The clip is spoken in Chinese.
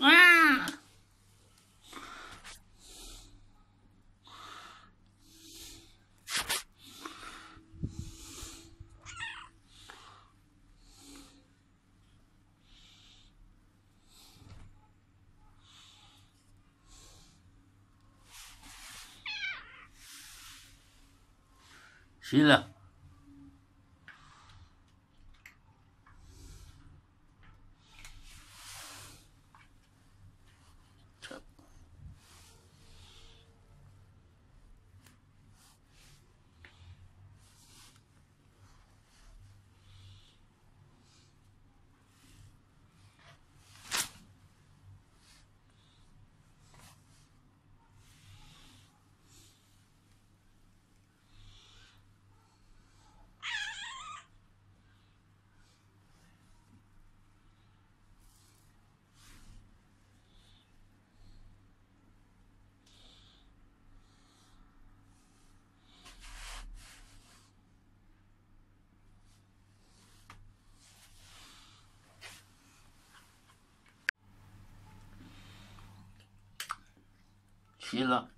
啊！行了。几了。